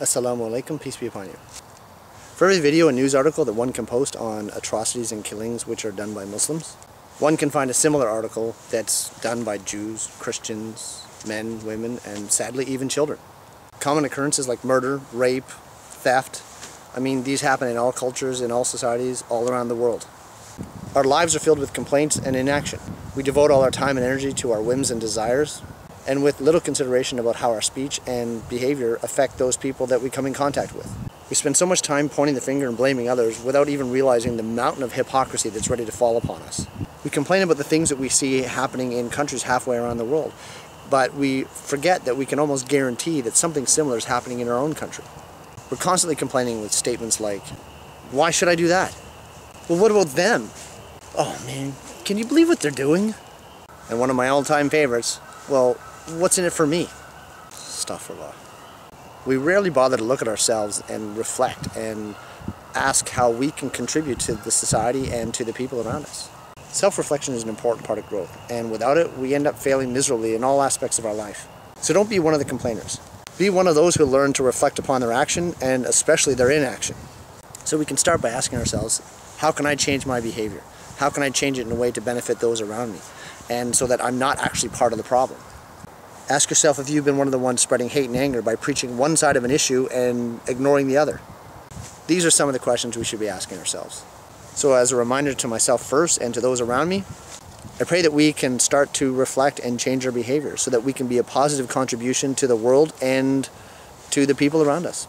Assalamu alaikum, peace be upon you. For every video and news article that one can post on atrocities and killings which are done by Muslims, one can find a similar article that's done by Jews, Christians, men, women, and sadly even children. Common occurrences like murder, rape, theft, I mean these happen in all cultures, in all societies, all around the world. Our lives are filled with complaints and inaction. We devote all our time and energy to our whims and desires, and with little consideration about how our speech and behavior affect those people that we come in contact with. We spend so much time pointing the finger and blaming others without even realizing the mountain of hypocrisy that's ready to fall upon us. We complain about the things that we see happening in countries halfway around the world, but we forget that we can almost guarantee that something similar is happening in our own country. We're constantly complaining with statements like, why should I do that? Well, what about them? Oh man, can you believe what they're doing? And one of my all-time favorites, well, what's in it for me? Astaghfirullah. We rarely bother to look at ourselves and reflect and ask how we can contribute to the society and to the people around us. Self-reflection is an important part of growth, and without it, we end up failing miserably in all aspects of our life. So don't be one of the complainers. Be one of those who learn to reflect upon their action, and especially their inaction. So we can start by asking ourselves, how can I change my behavior? How can I change it in a way to benefit those around me? And so that I'm not actually part of the problem. Ask yourself if you've been one of the ones spreading hate and anger by preaching one side of an issue and ignoring the other. These are some of the questions we should be asking ourselves. So as a reminder to myself first and to those around me, I pray that we can start to reflect and change our behavior so that we can be a positive contribution to the world and to the people around us.